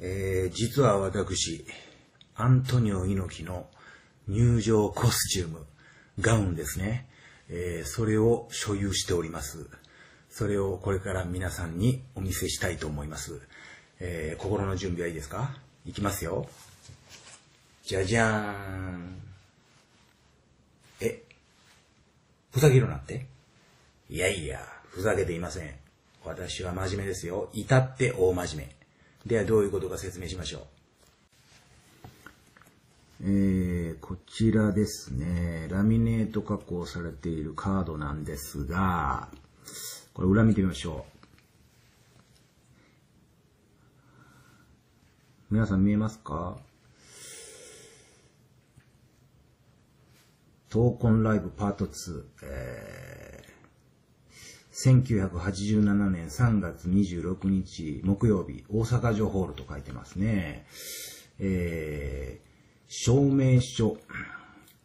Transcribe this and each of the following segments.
えー、実は私、アントニオ猪木の入場コスチューム、ガウンですね。えー、それを所有しております。それをこれから皆さんにお見せしたいと思います。えー、心の準備はいいですか？いきますよ。じゃじゃーん。え、ふざけるなって？いやいや、ふざけていません。私は真面目ですよ。至って大真面目。ではどういうことか説明しましょう。えー、こちらですね、ラミネート加工されているカードなんですが、これ裏見てみましょう。皆さん見えますか？闘魂ライブパート2、えー、1987年3月26日木曜日、大阪城ホールと書いてますね。えー、証明書。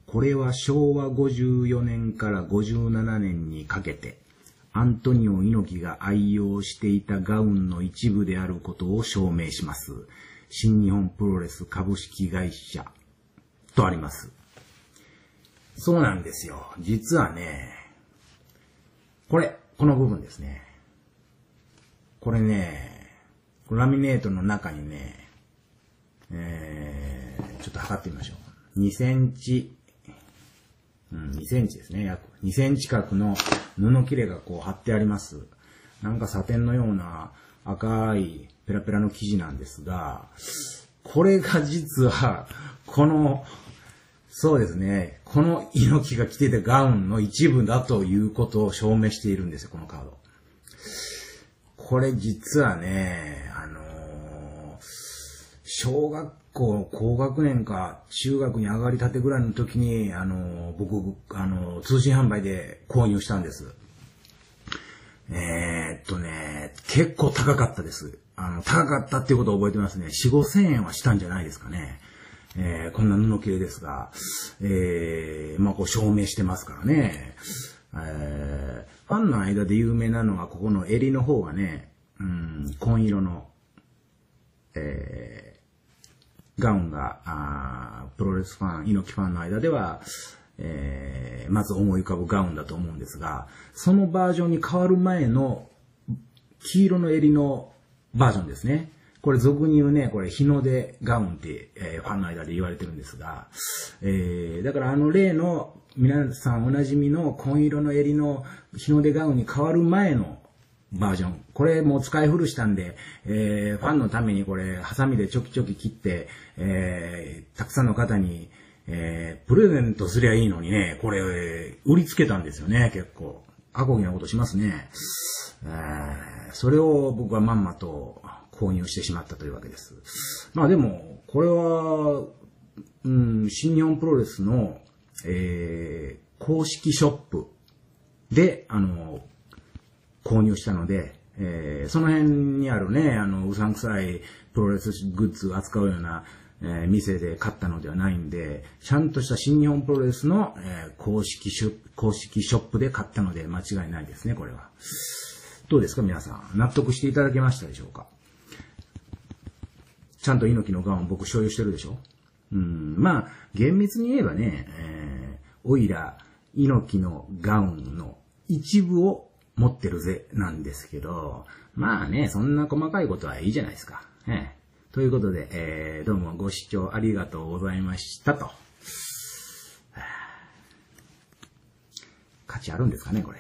これは昭和54年から57年にかけて、アントニオ猪木が愛用していたガウンの一部であることを証明します。新日本プロレス株式会社とあります。そうなんですよ。実はね、これ、この部分ですね。これね、ラミネートの中にね、えー、ちょっと測ってみましょう。2センチ、うん、2センチですね、約。2センチ角の布切れがこう貼ってあります。なんかサテンのような赤いペラペラの生地なんですが、これが実は、この、そうですね、この猪木が着てたガウンの一部だということを証明しているんですよ、このカード。これ実はね、あのー、小学校高学年か中学に上がりたてぐらいの時に、あのー、僕、あのー、通信販売で購入したんです。え、っとね、結構高かったです。あの、高かったっていうことを覚えてますね。4、5千円はしたんじゃないですかね。えー、こんな布切れですが、えー、まあこう証明してますからね。えー、ファンの間で有名なのはここの襟の方がね、うん、紺色の、えー、ガウンが、あプロレスファン、猪木ファンの間では、えー、まず思い浮かぶガウンだと思うんですが、そのバージョンに変わる前の黄色の襟のバージョンですね。これ俗に言うね、これ日の出ガウンって、えー、ファンの間で言われてるんですが、えー、だからあの例の皆さんおなじみの紺色の襟の日の出ガウンに変わる前のバージョン。これもう使い古したんで、えー、ファンのためにこれ、ハサミでちょきちょき切って、えー、たくさんの方に、えー、プレゼントすりゃいいのにね、これ、売りつけたんですよね、結構。アコギなことしますね。えー、それを僕はまんまと購入してしまったというわけです。まあでも、これは、うん、新日本プロレスの、えー、公式ショップで、あの、購入したので、えー、その辺にあるね、あの、うさんくさいプロレスグッズを扱うような、えー、店で買ったのではないんで、ちゃんとした新日本プロレスの、えー、公式ショ公式ショップで買ったので間違いないですね、これは。どうですか、皆さん。納得していただけましたでしょうか？ちゃんと猪木のガウン僕所有してるでしょ？うん、まあ、厳密に言えばね、えー、オイラ、猪木のガウンの一部を持ってるぜ、なんですけど、まあね、そんな細かいことはいいじゃないですか。ええということで、えー、どうもご視聴ありがとうございましたと。価値あるんですかね、これ。